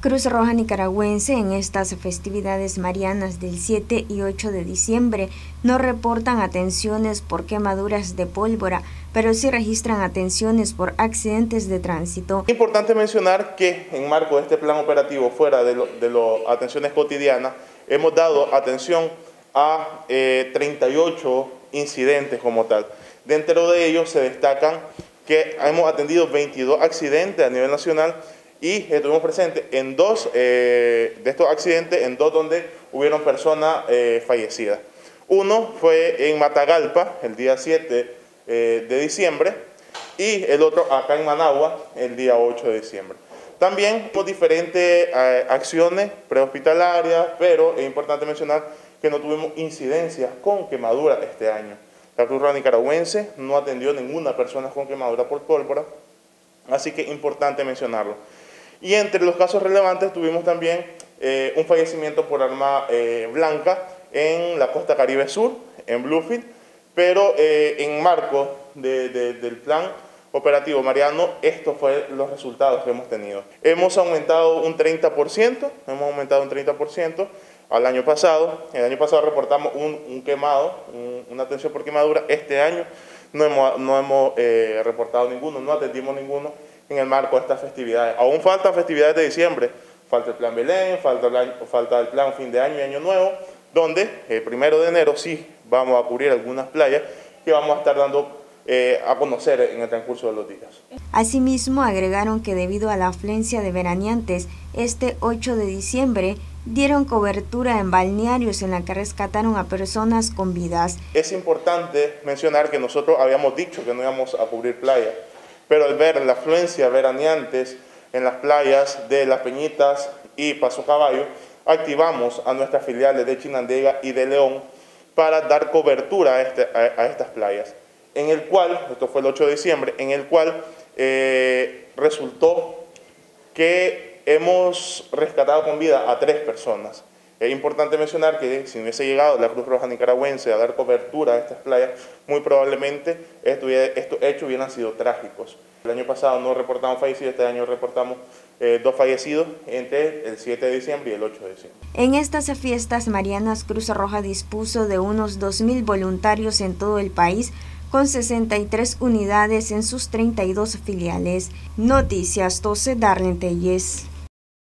Cruz Roja Nicaragüense en estas festividades marianas del 7 y 8 de diciembre no reportan atenciones por quemaduras de pólvora, pero sí registran atenciones por accidentes de tránsito. Es importante mencionar que en marco de este plan operativo, fuera de, las atenciones cotidianas, hemos dado atención a 38 eh, incidentes como tal. Dentro de ellos se destacan que hemos atendido 22 accidentes a nivel nacional y estuvimos presentes en dos eh, de estos accidentes, en dos donde hubieron personas eh, fallecidas. Uno fue en Matagalpa, el día 7 eh, de diciembre, y el otro acá en Managua, el día 8 de diciembre. También hubo diferentes acciones prehospitalarias, pero es importante mencionar que no tuvimos incidencias con quemadura este año. La Cruz Roja Nicaragüense no atendió ninguna persona con quemadura por pólvora, así que es importante mencionarlo. Y entre los casos relevantes tuvimos también eh, un fallecimiento por arma eh, blanca en la costa Caribe Sur, en Bluefield, pero eh, en marco del plan operativo Mariano, estos fueron los resultados que hemos tenido. Hemos aumentado un 30%, hemos aumentado un 30% al año pasado. El año pasado reportamos un, quemado, una atención por quemadura. Este año no hemos, no hemos reportado ninguno, no atendimos ninguno en el marco de estas festividades. Aún faltan festividades de diciembre, falta el plan Belén, falta el, falta el plan fin de año y año nuevo, donde el primero de enero sí vamos a cubrir algunas playas que vamos a estar dando eh, a conocer en el transcurso de los días. Asimismo, agregaron que debido a la afluencia de veraneantes, este 8 de diciembre dieron cobertura en balnearios en la que rescataron a personas con vidas. Es importante mencionar que nosotros habíamos dicho que no íbamos a cubrir playas, pero al ver la afluencia veraneantes en las playas de Las Peñitas y Paso Caballo, activamos a nuestras filiales de Chinandega y de León para dar cobertura a, este, estas playas, en el cual, esto fue el 8 de diciembre, en el cual eh, resultó que hemos rescatado con vida a tres personas. Es importante mencionar que si hubiese llegado la Cruz Roja Nicaragüense a dar cobertura a estas playas, muy probablemente estos hechos hubieran sido trágicos. El año pasado no reportamos fallecidos, este año reportamos eh, dos fallecidos entre el 7 de diciembre y el 8 de diciembre. En estas fiestas marianas, Cruz Roja dispuso de unos 2.000 voluntarios en todo el país con 63 unidades en sus 32 filiales. Noticias 12 Darlene Telles.